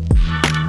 you